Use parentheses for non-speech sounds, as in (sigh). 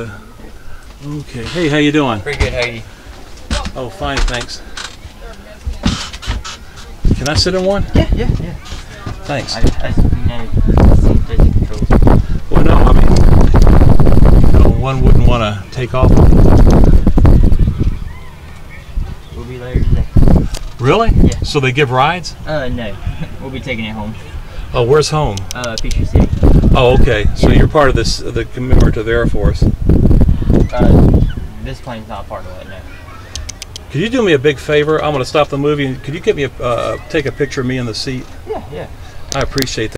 Okay. Hey, how you doing? Pretty good, how you? Oh, fine, thanks. Can I sit in one? Yeah, yeah, yeah. Thanks. I, I you know, some basic controls. Well, no, I mean, you know, one wouldn't want to take off. We'll be later today. Really? Yeah. So they give rides? Uh, no. (laughs) we'll be taking it home. Oh, where's home? Uh, Peachtree City. Oh, okay. So you're part of this, the commemorative Air Force. This plane's not part of it, no. Could you do me a big favor? I'm going to stop the movie. Could you get me a, uh, take a picture of me in the seat? Yeah, yeah. I appreciate that.